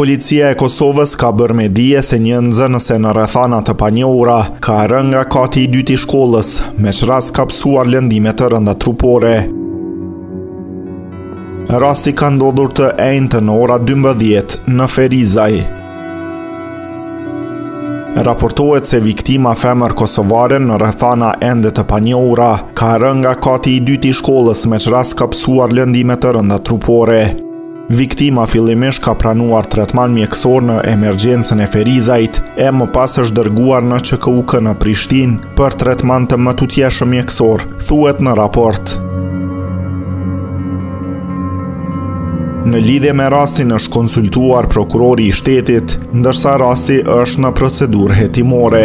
Policia e Kosovës ka bërë me dije se një nxënëse në rrethana të panjohura ka rënë nga kati i dytë i shkollës, me ç'rast ka pësuar lëndime të rënda trupore. Rasti ka ndodhur të enjtë në ora 12 në Ferizaj. Raportohet se viktima femër kosovare në rrethana ende të panjohura ka rënë nga kati i dytë i shkollës me ç'rast ka pësuar lëndime të rënda trupore. Viktima fillimisht ka pranuar tretman mjekësor në emergjencën e Ferizajt, e më pas është dërguar në QKUK në Prishtinë, për tretman të mëtutjeshëm mjekësor, thuhet në raport. Në lidhje me rastin është konsultuar prokurori i shtetit, ndërsa rasti është në procedurë hetimore.